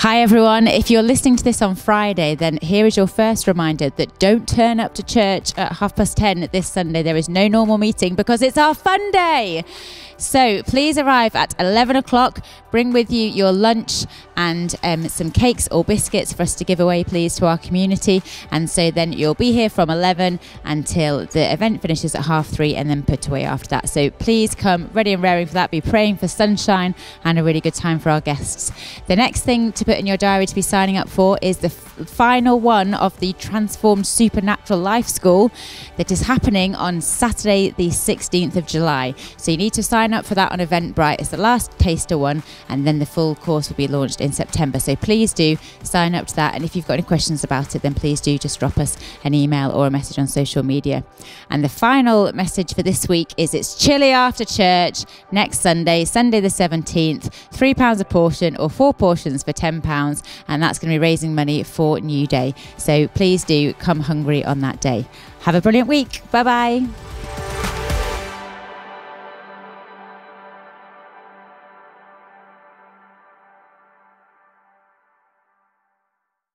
Hi, everyone. If you're listening to this on Friday, then here is your first reminder that don't turn up to church at half past 10 this Sunday. There is no normal meeting because it's our fun day. So please arrive at 11 o'clock. Bring with you your lunch and um, some cakes or biscuits for us to give away, please, to our community. And so then you'll be here from 11 until the event finishes at half three and then put away after that. So please come ready and raring for that. Be praying for sunshine and a really good time for our guests. The next thing to put in your diary to be signing up for is the final one of the Transformed Supernatural Life School that is happening on Saturday, the 16th of July. So you need to sign up for that on Eventbrite. It's the last taster one, and then the full course will be launched in September. So please do sign up to that. And if you've got any questions about it, then please do just drop us an email or a message on social media. And the final message for this week is it's chilli after church next Sunday, Sunday the 17th, £3 a portion or four portions for £10. And that's going to be raising money for New Day. So please do come hungry on that day. Have a brilliant week. Bye bye.